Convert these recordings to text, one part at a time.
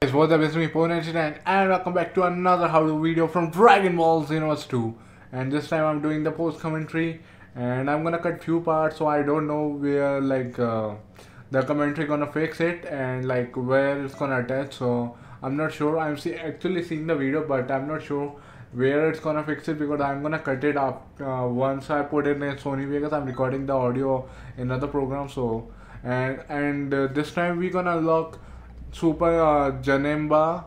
Guys, what's up? It's me, Poru99 and welcome back to another how to video from Dragon Ball Xenoverse 2 and this time I'm doing the post commentary and I'm gonna cut few parts so I don't know where like uh, the commentary gonna fix it and like where it's gonna attach so I'm not sure. I'm see actually seeing the video but I'm not sure where it's gonna fix it because I'm gonna cut it up uh, once I put it in Sony Vegas. I'm recording the audio in another program so and and uh, this time we're gonna unlock super uh, Janemba,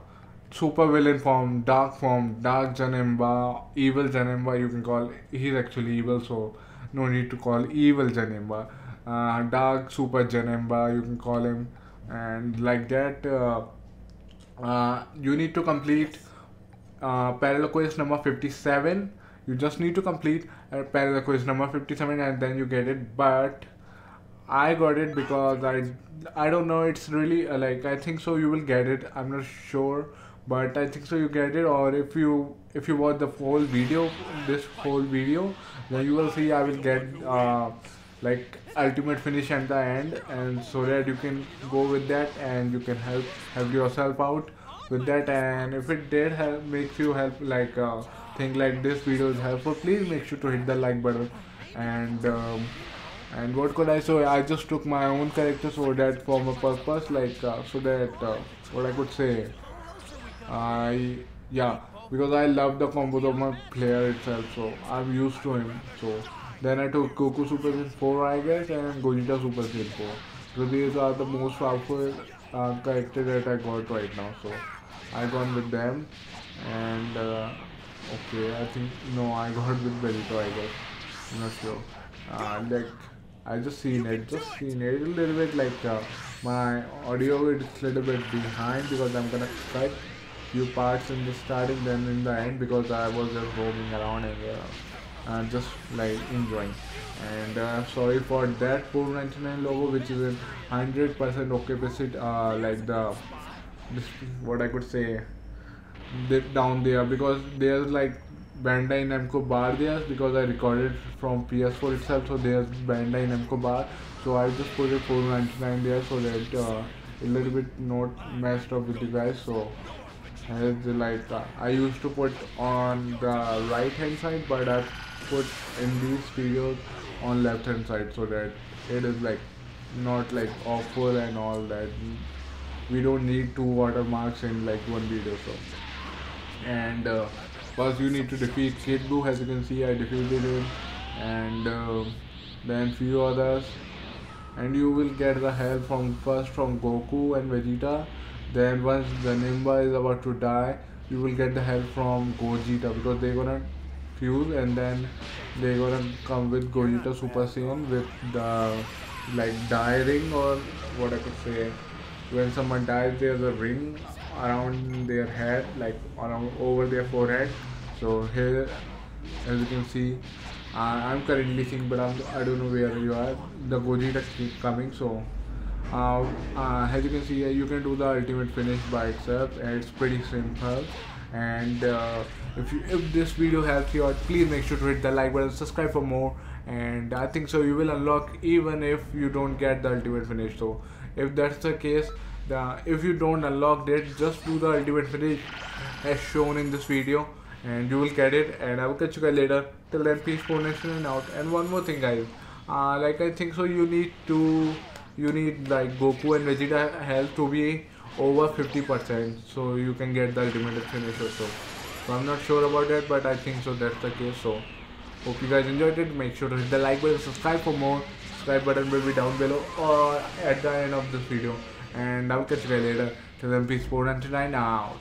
super villain form, dark form, dark Janemba, evil Janemba. You can call. He's actually evil, so no need to call evil Janemba. Uh, dark super Janemba, you can call him, and like that. Uh, uh, you need to complete uh, parallel quest number 57 you just need to complete uh, parallel quest number 57 and then you get it but I got it because I I don't know it's really uh, like I think so you will get it I'm not sure but I think so you get it or if you if you watch the whole video this whole video then you will see I will get uh, like ultimate finish at the end and so that you can go with that and you can help help yourself out with that and if it did help makes you help like uh, think like this video is helpful please make sure to hit the like button and um, and what could I say? I just took my own character so that for my purpose, like uh, so that uh, what I could say, I yeah because I love the combo of my player itself, so I'm used to him. So then I took Goku Super Saiyan 4, I guess, and Gogeta Super Saiyan 4. So these are the most powerful uh, that I got right now. So I gone with them, and uh, okay, I think no, I got with Vegito, I guess. I'm not sure. Uh, like I just seen it, just seen it. A little bit like uh, my audio is a little bit behind because I'm gonna cut few parts in the starting then in the end because I was just roaming around and uh, uh, just like enjoying. And uh, sorry for that Poru99 logo which is a 100% okay occupancy uh, like the this, what I could say down there because there's like Bandai Namco bar there because I recorded from PS4 itself so there's Bandai Namco bar. So I just put it 499 there so that uh, a little bit not messed up with you guys so as like uh, I used to put on the right hand side but I put in these videos on left hand side so that it is like not like awful and all that. We don't need two watermarks in like one video so. And uh, first you need to defeat Kid Buu as you can see I defeated him and uh, then few others. And you will get the help from first from Goku and Vegeta. Then once Janemba is about to die you will get the help from Gogeta because they're gonna fuse and then they're gonna come with Gogeta Super Saiyan with the like die ring or what I could say. When someone dies there's a ring around their head like around over their forehead. So here as you can see uh, I'm currently seeing but I'm, I do not know where you are. The Gogeta keep coming so uh, uh, as you can see you can do the ultimate finish by itself. And it's pretty simple. And uh, if you if this video helps you out please make sure to hit the like button subscribe for more. And I think so you will unlock even if you don't get the ultimate finish. So if that's the case the if you don't unlock it just do the ultimate finish as shown in this video and you will get it and I will catch you guys later. Till then peace Poru99 and out. And one more thing guys. Uh, like I think so you need to you need like Goku and Vegeta health to be over 50% so you can get the ultimate finish also. So I'm not sure about that but I think so that's the case so. Hope you guys enjoyed it. Make sure to hit the like button subscribe for more. Subscribe button will be down below or at the end of this video and I'll catch you guys later. Till then, peace, Poru99 out.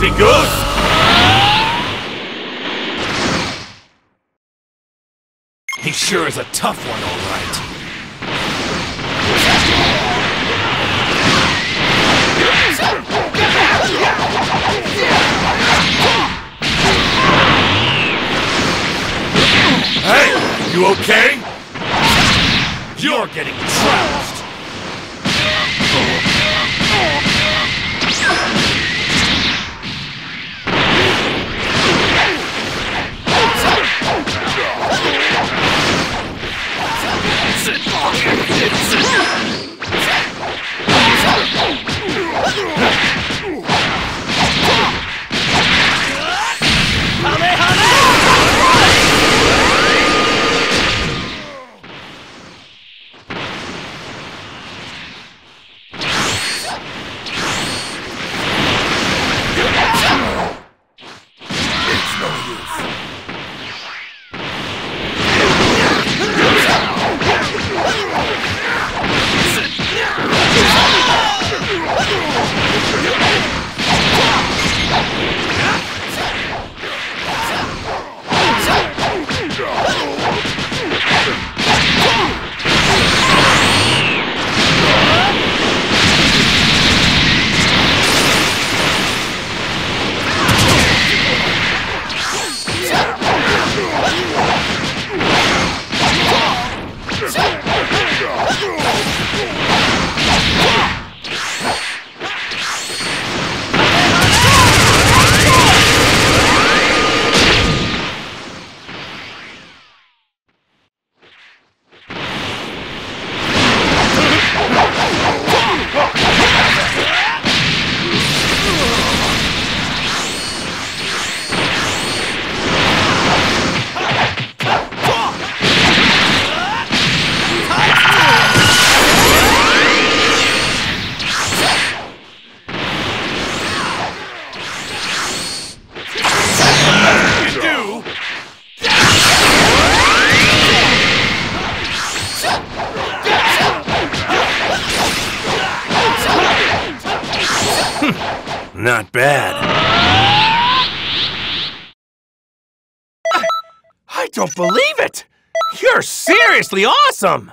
Pretty. He sure is a tough one, all right. Hey, you okay? You're getting trounced. Not bad. I don't believe it! You're seriously awesome!